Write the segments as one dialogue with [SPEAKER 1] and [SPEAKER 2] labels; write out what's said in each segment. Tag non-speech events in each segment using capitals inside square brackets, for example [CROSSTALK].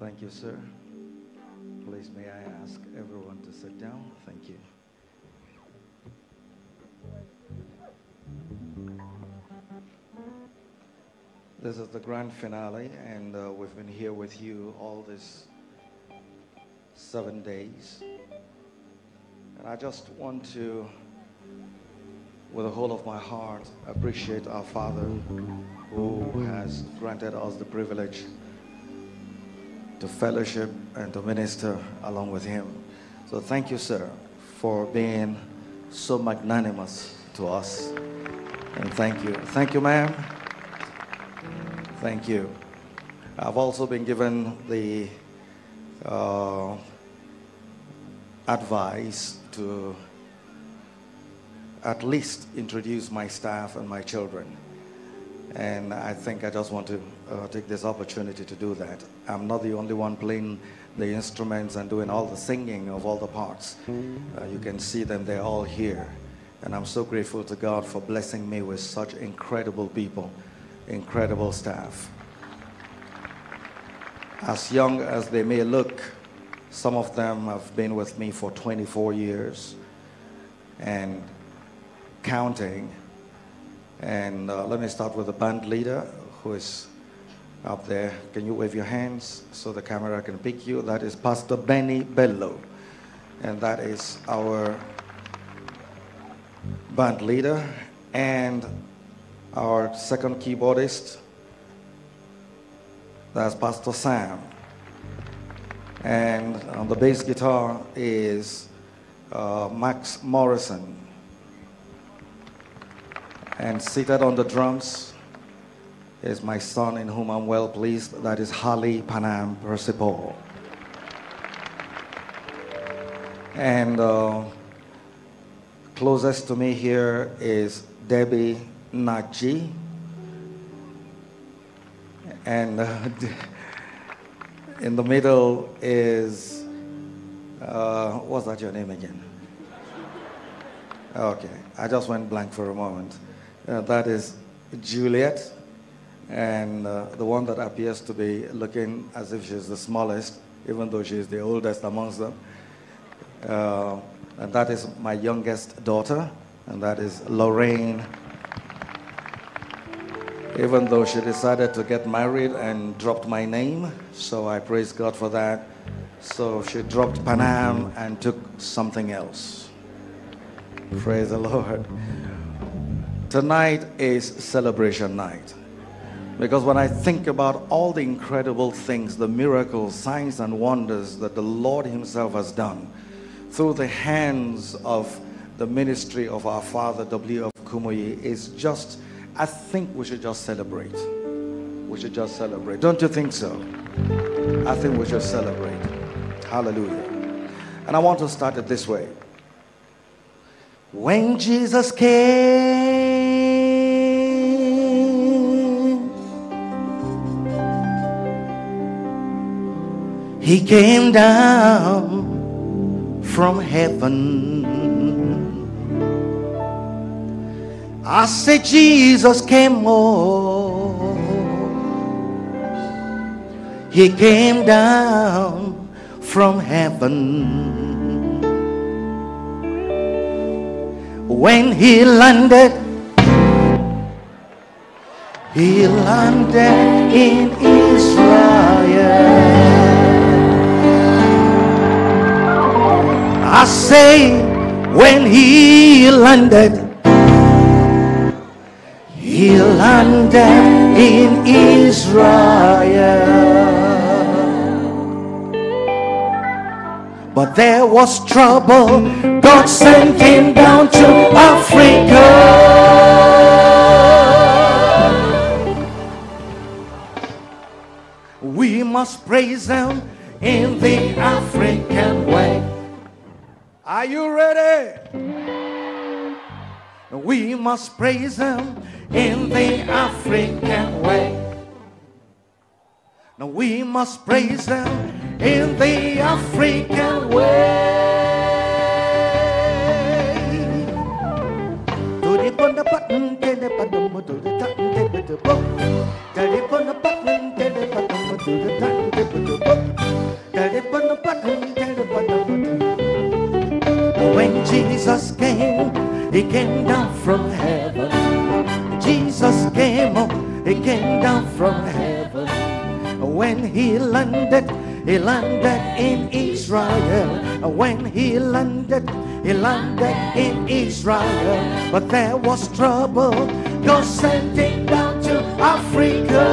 [SPEAKER 1] Thank you, sir. Please, may I ask everyone to sit down? Thank you. This is the grand finale, and uh, we've been here with you all these seven days. And I just want to, with the whole of my heart, appreciate our Father who has granted us the privilege to fellowship and to minister along with Him. So thank you, sir, for being so magnanimous to us. And thank you. Thank you, ma'am. Thank you. I've also been given the uh, advice to at least introduce my staff and my children. And I think I just want to uh, take this opportunity to do that. I'm not the only one playing the instruments and doing all the singing of all the parts. Uh, you can see them, they're all here. And I'm so grateful to God for blessing me with such incredible people, incredible staff. As young as they may look, some of them have been with me for 24 years and counting. And uh, let me start with the band leader who is up there. Can you wave your hands so the camera can pick you? That is Pastor Benny Bello. And that is our band leader. And our second keyboardist, that's Pastor Sam. And on the bass guitar is uh, Max Morrison. And seated on the drums is my son in whom I'm well pleased. That is Holly Panam Percival. And uh, closest to me here is Debbie Naji. And uh, [LAUGHS] in the middle is, uh, what's that your name again? Okay, I just went blank for a moment. Uh, that is Juliet, and uh, the one that appears to be looking as if she's the smallest, even though she's the oldest amongst them. Uh, and that is my youngest daughter, and that is Lorraine. Even though she decided to get married and dropped my name, so I praise God for that. So she dropped Panam and took something else. Praise the Lord. Tonight is celebration night. Because when I think about all the incredible things, the miracles, signs, and wonders that the Lord Himself has done through the hands of the ministry of our Father W. F. Kumuyi, is just, I think we should just celebrate. We should just celebrate. Don't you think so? I think we should celebrate. Hallelujah. And I want to start it this way. When Jesus came, He came down from heaven. I said, Jesus came on. He came down from heaven. When he landed, he landed in Israel. I say, when he landed, he landed in Israel. But there was trouble. God sent him down to Africa. We must praise him in the African. Are you ready? We must praise him in the African way. Now we must praise him in the African way. When Jesus came, he came down from heaven. Jesus came up, he came down from heaven. When he landed, he landed in Israel. When he landed, he landed in Israel. But there was trouble, God sent him down to Africa.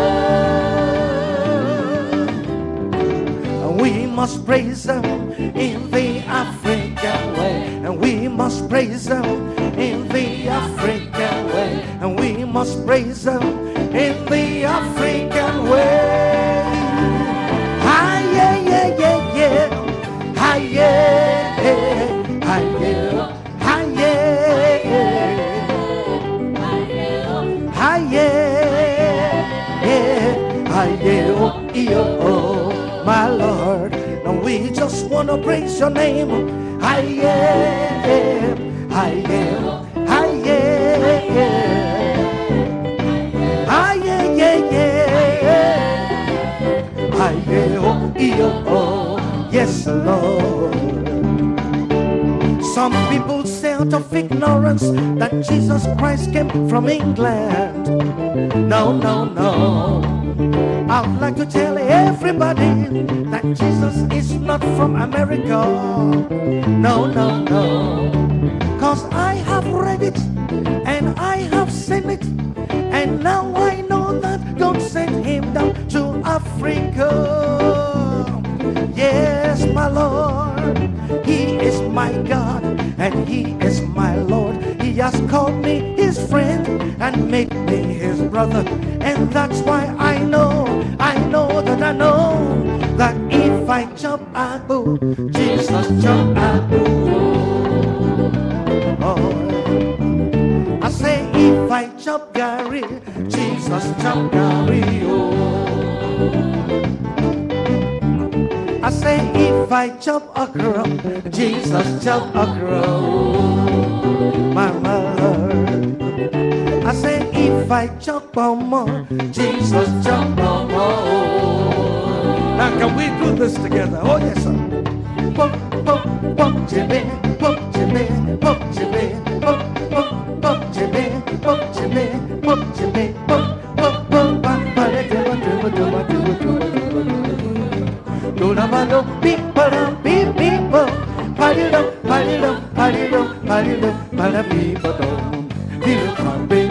[SPEAKER 1] We must praise him in the African way. And we must praise him in the African way. And we must praise him in the African way. Hi, yeah, yeah, yeah, yeah. Hi, yeah, yeah, hi, yeah. Oh, my Lord. Now we just want to praise your name. Hi, yeah, hi, yeah, hi, yeah, yeah. Hi, yeah, yeah, yeah, oh, yeah, oh, yes, Lord. Some people say out of ignorance that Jesus Christ came from England. No, no, no. I'd like to tell everybody that Jesus is not from America. No, no, no. Cause I have read it and I have seen it. And now I know that God sent him down to Africa. Yes, my Lord, He is my God and He is my Lord. Has called me His friend and made me His brother, and that's why I know, I know that I know that if I jump, I boo. Jesus jump, I boo. Oh, I say if I jump, Gary, Jesus jump, Gary. Oh. I say if I jump a crow, Jesus jump a crow. My Lord. I say if I jump on more, Jesus jump on more. Now can we do this together? Oh yes, sir. Pop, pop, pop, Jimmy, pop, Jimmy, pop, Jimmy, pop, pop, pop, Jimmy, pop, Jimmy, pop, Jimmy, pop, pop, pop, pop, pop, do, do, do, do, do, do, do. Do da ba do beep ba da beep beep bo. Party do, party do, party do, party do, para people don't. Little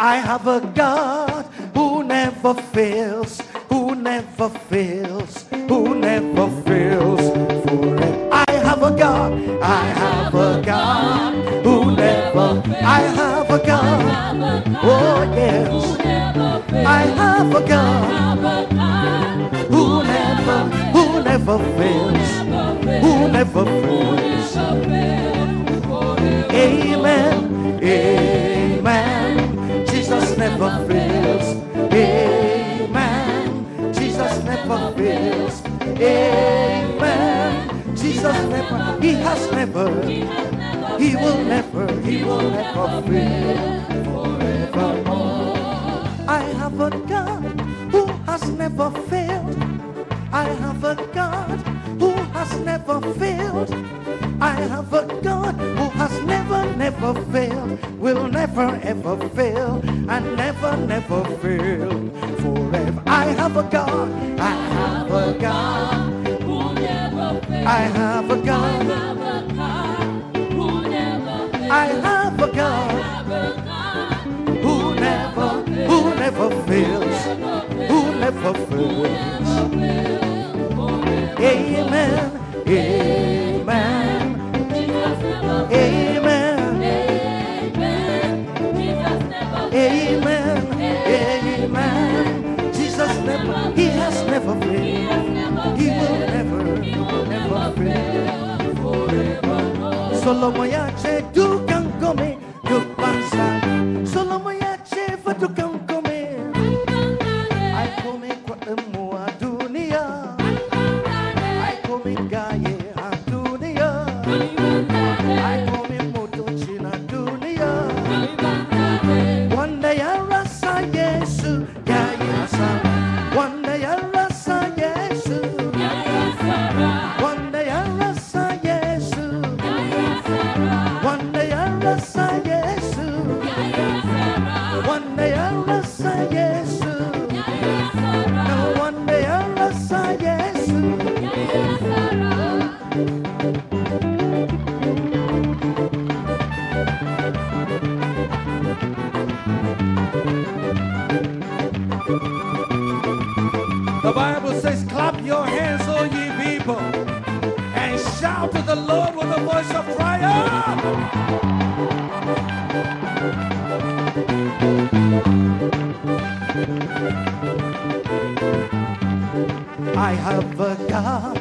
[SPEAKER 1] I have a God who never fails, who never fails, who never fails forever. I have a God, I have a God who never, I have a God, oh yes, I have a God who never, who never fails, who never fails. Amen. Amen. Never fails. Amen. Jesus never fails. Amen. Jesus never, He has never, He will never, He will never fail forevermore. I have a God who has never failed. I have a God has never failed. I have a God who has never, never failed, will never, ever fail, and never, never fail forever. I have a God, I have a God, I have a God, I have a God who never, who never fails, who never fails. Amen. Amen. Amen. Amen. Amen. Jesus never, He has never failed. He will never, never fail. Solomon ya to the Lord with a voice of triumph. I have a God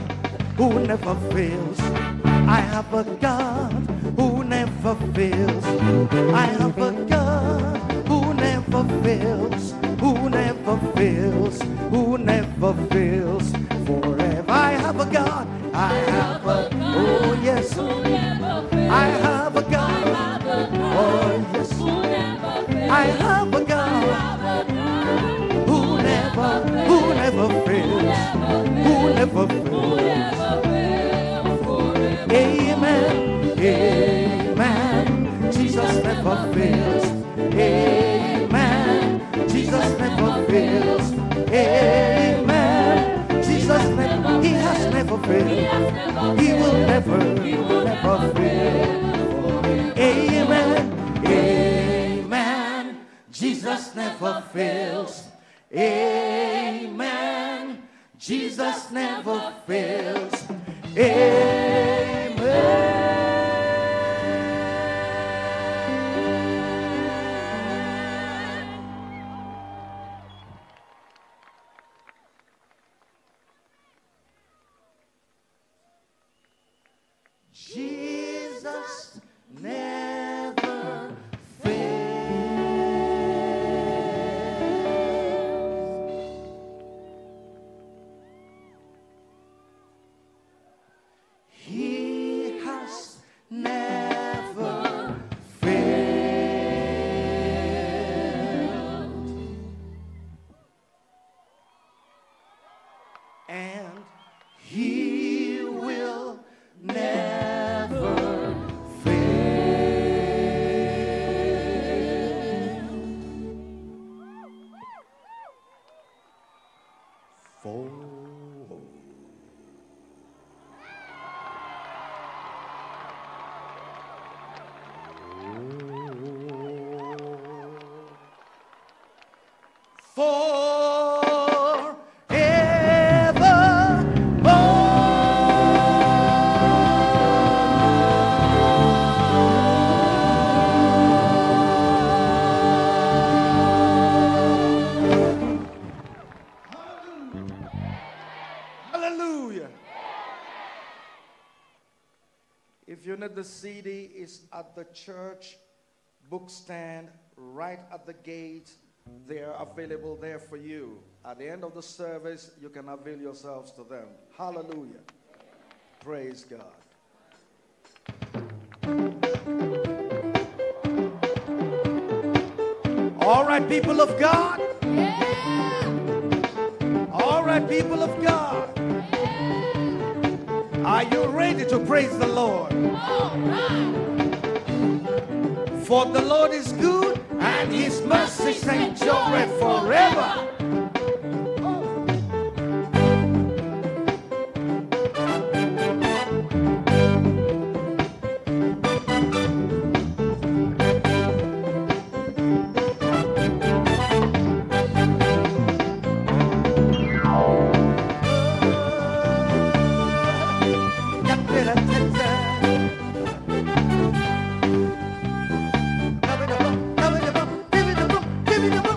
[SPEAKER 1] who never fails. I have a God who never fails. I have a God who never fails, who never fails, who never fails I have a God. Oh yes. I have a God who never, who never fails, who never fails. Amen. Amen. Jesus never fails. Amen. Jesus never fails. Amen. Never failed. He will never, never fail. Amen. Amen. Jesus never fails. Amen. Jesus never fails. Amen. And the CD, is at the church book stand right at the gate. They are available there for you. At the end of the service, you can avail yourselves to them. Hallelujah. Praise God. All right, people of God. All right, people of God. Ready to praise the Lord? For the Lord is good and his mercy endureth forever. baby,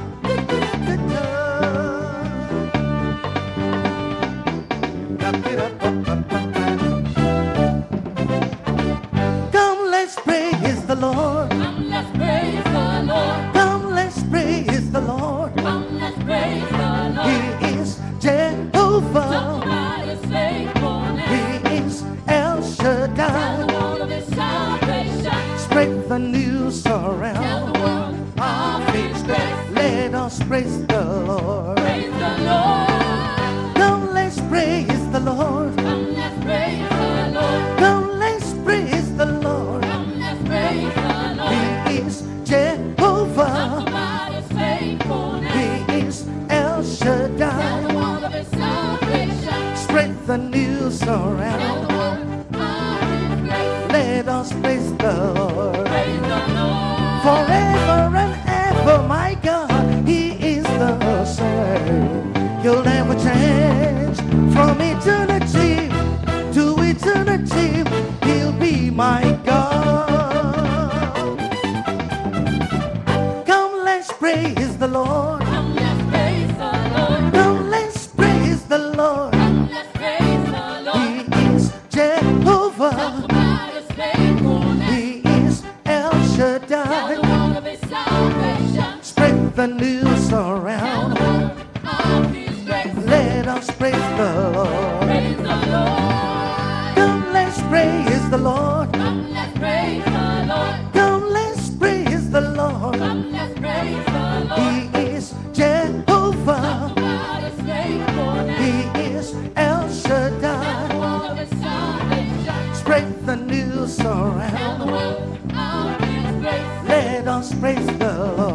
[SPEAKER 1] don't praise the Lord.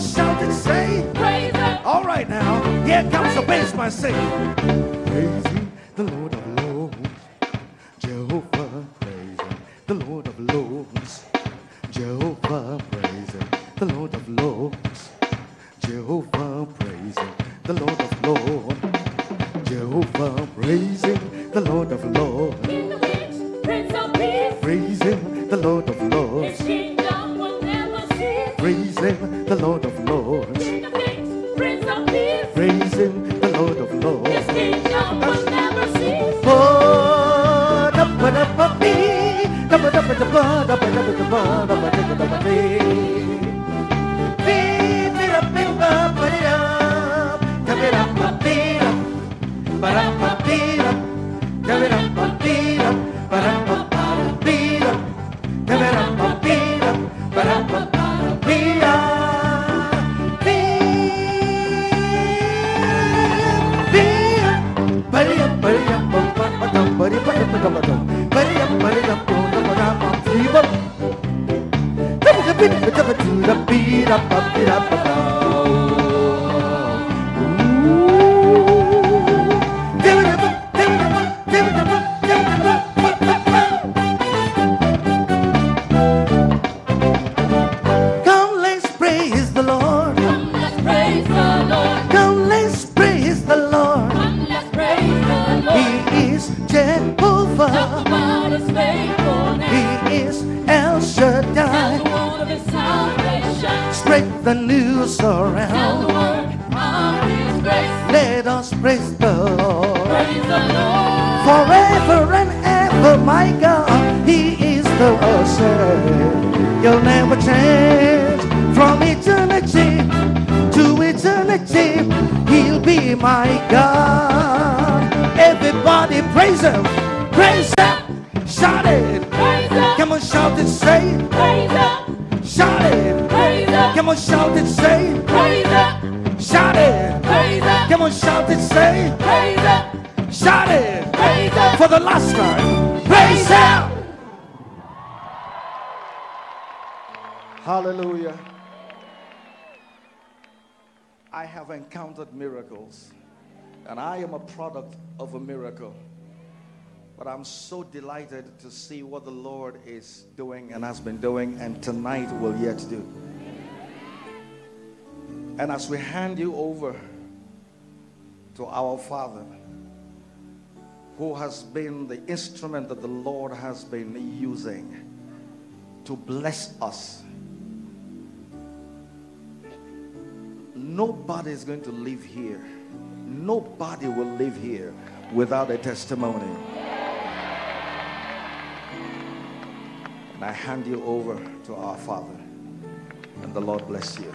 [SPEAKER 1] Shout and say,
[SPEAKER 2] Praise
[SPEAKER 1] All right now, here comes the bass by singing. Praise praise him, praise him, shout it. Come on, shout it, say it. Shout it. Come on, shout it, say it. Shout it. Come on, shout it, say it. Shout it. For the last time, praise him. Hallelujah. I have encountered miracles. And I am a product of a miracle. But I'm so delighted to see what the Lord is doing and has been doing, and tonight will yet do. And as we hand you over to our Father, who has been the instrument that the Lord has been using to bless us, nobody is going to live here Nobody will live here without a testimony. And I hand you over to our Father. And the Lord bless you.